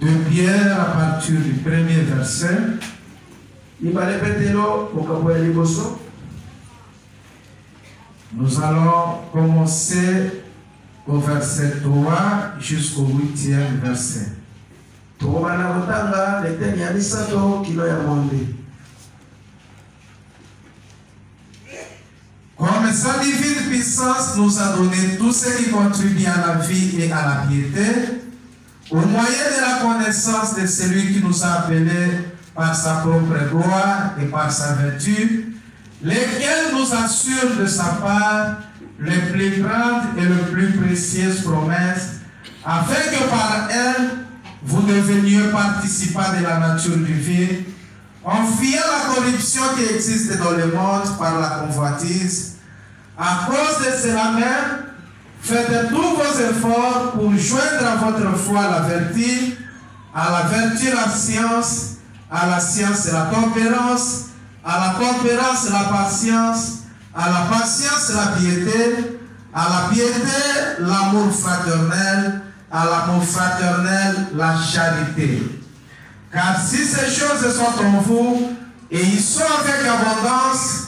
De Pierre à partir du premier verset. Nous allons commencer au verset 3 jusqu'au 8e verset. Comme sa divine puissance nous a donné tout ce qui contribue à la vie et à la piété, au moyen de la connaissance de celui qui nous a appelés par sa propre gloire et par sa vertu, lesquels nous assurent de sa part les plus grandes et les plus précieuses promesses, afin que par elles, vous deveniez participants de la nature divine, en fuyant la corruption qui existe dans le monde par la convoitise. À cause de cela même, faites tous vos efforts pour joindre à votre foi la vertu, à la vertu la science, à la science la tempérance, à la tempérance la patience, à la patience la piété, à la piété l'amour fraternel, à l'amour fraternel la charité. Car si ces choses sont en vous et ils sont avec abondance,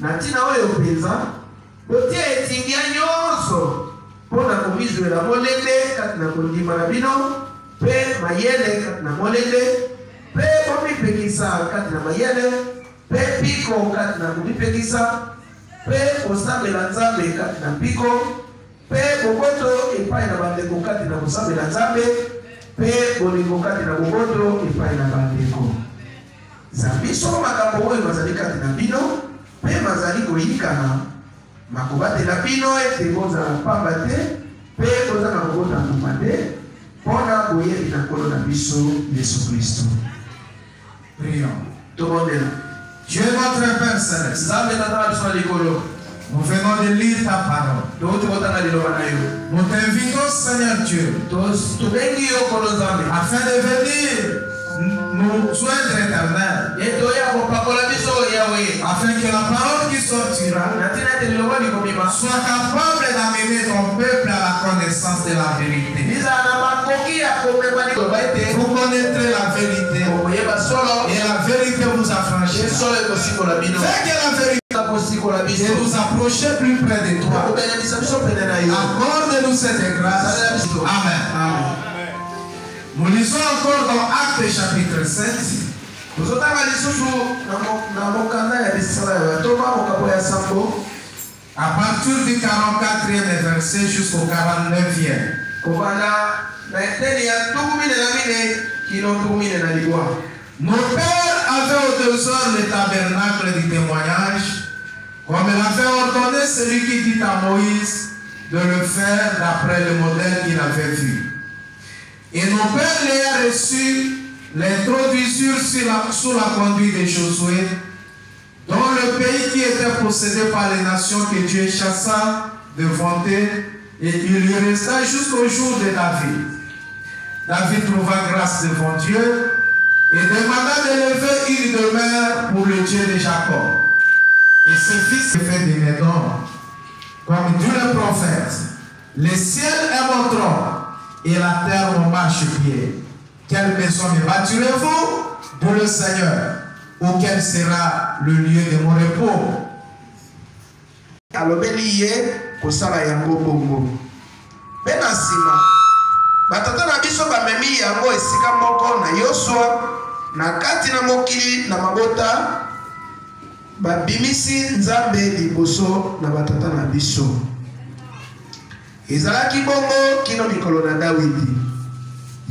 na ntina oyo mpenza botia etingia nyonso mpo na komizwela molende kati na kondima na bino mpe mayele kati na molende mpe komipekisa kati na mayele mpe mpiko kati na komipekisa mpe kosambela nzambe kati na mpiko mpe boboto epai na bandeko kati na kosambela nzambe mpe bolingo kati na boboto epai na bandeko. Za biso makambo oyo bazali kati na bino mpe bazali koyikana makobatela bino ete bozala pamba te mpe bozala kobota mbuma te mpona boyebi na nkolo na biso yesu kristo Prions. tobondela Dieu notre Père Céleste, nous venons de lire ta parole. touti kotanga liloba na yo Nous t'invitons, Seigneur Dieu, afin de venir nous joindre éternel, ete oya kopakola biso yawe afin que la parole qui sortira soit capable d'amener ton peuple à la connaissance de la vérité. Vous connaîtrez la vérité et la vérité vous affranchira. bino Fais que la vérité et nous approcher plus près de toi. Accorde-nous cette grâce. Amen. Amen. Nous lisons encore dans Actes chapitre 7, tozotanga lisusu na mo- na mokanda ya bisala ya batoma mokambo ya sambo à partir du 44e verset jusqu'au 49e. kobanda na eteni ya tuku mine na mine kino tuku mine na libwa Nos pères avaient au désert le tabernacle du témoignage, comme l'avait ordonné celui qui dit à Moïse de le faire d'après le modèle qu'il avait vu. Et nos pères l'ayant reçu, l'introduisirent la, sous la conduite de Josué, dans le pays qui était possédé par les nations que Dieu chassa devant eux, et il lui resta jusqu'au jour de David. David trouva grâce devant Dieu et demanda d'élever une demeure pour le Dieu de Jacob. Et ses fils fait des maisons, comme dit le prophète. Le ciel est mon trône et la terre mon marchepied. Quelle maison me bâtirez-vous pour le Seigneur. Auquel sera le lieu de mon repos? Alobeli ye na batata na biso bamemi yango esika moko na yoswa na kati na mokili na mabota babimisi nzambe liboso na batata na biso. Ezalaki bongo kino mikolo na dawidi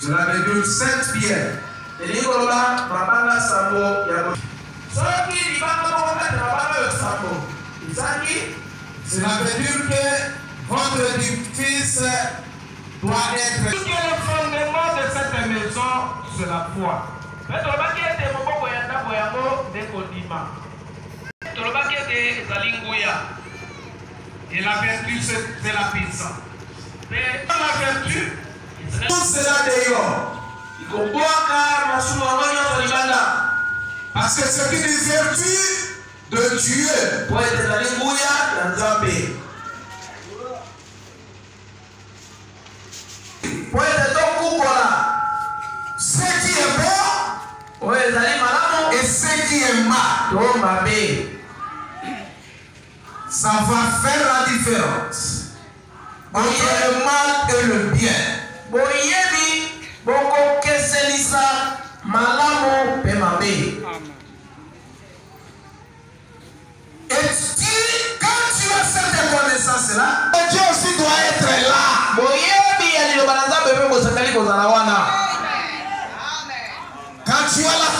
Cela veut dire sept pierres. elingi koloba mabanga sango ya soki libanga moko kati mabanga oyo sango Cela veut dire que votre édifice doit être. Le fondement de cette maison, c'est la foi. Et la vertu c'est la puissance parce que c'est une vertu de Dieu. po ete ezali nguya ya nzambe po ete tokukola Ce qui est bon et ce qui est mal, ça va faire la différence entre le mal et le bien. boyebi bokokeselisa malamu mpe mabe Et tu, quand tu as cette connaissance-là, Dieu aussi doit être là. boyebi ya liloba na nzambe mpe bosakali kozala wana Quand tu as la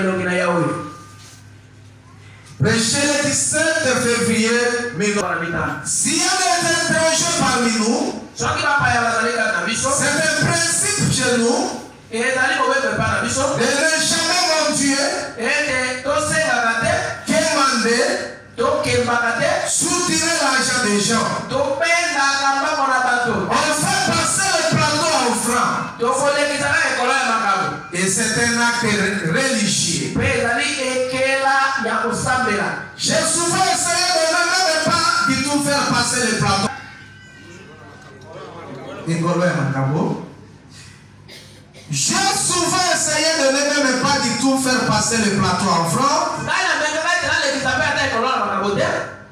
elongi na ya oyo Prêché le 17 février 1900. Bana mitano. S'il y a des prêchés parmi nous, c'est un principe chez nous de ne jamais, mon te soutirer l'argent des gens. On fait passer le plateau en franc. Et c'est un acte religieux. J'ai souvent essayé de ne même pas du tout faire passer le plateau. J'ai souvent essayé de ne même pas du tout faire passer le plateau en franc. modern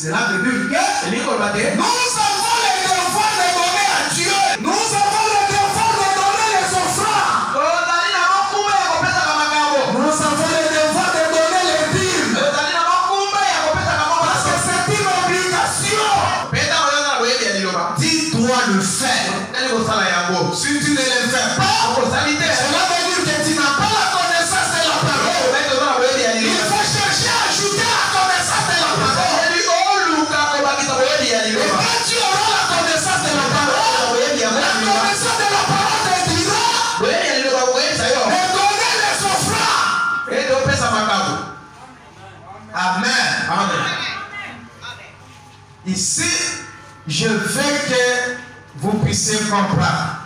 Cela dire que nous avons le devoir de donner à Dieu. Nous avons le devoir de donner les offrandes. Nous avons le devoir de donner les dîmes. Parce que c'est une obligation. dois le faire. Si tu ne le fais pas, je veux que vous puissiez comprendre